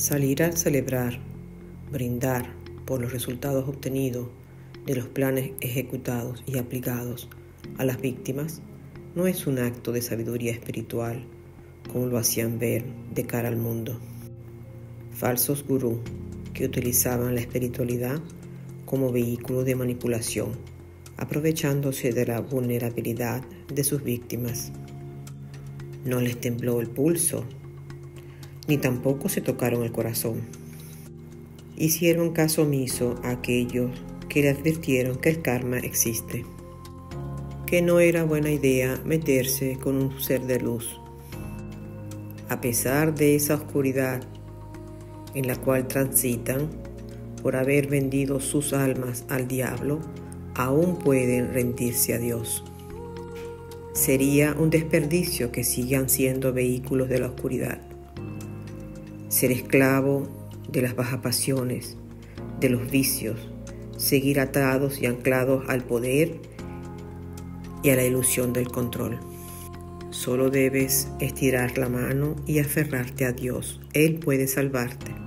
Salir a celebrar, brindar por los resultados obtenidos de los planes ejecutados y aplicados a las víctimas no es un acto de sabiduría espiritual como lo hacían ver de cara al mundo. Falsos gurú que utilizaban la espiritualidad como vehículo de manipulación, aprovechándose de la vulnerabilidad de sus víctimas. No les tembló el pulso, ni tampoco se tocaron el corazón. Hicieron caso omiso a aquellos que le advirtieron que el karma existe, que no era buena idea meterse con un ser de luz. A pesar de esa oscuridad en la cual transitan por haber vendido sus almas al diablo, aún pueden rendirse a Dios. Sería un desperdicio que sigan siendo vehículos de la oscuridad. Ser esclavo de las bajas pasiones, de los vicios, seguir atados y anclados al poder y a la ilusión del control. Solo debes estirar la mano y aferrarte a Dios. Él puede salvarte.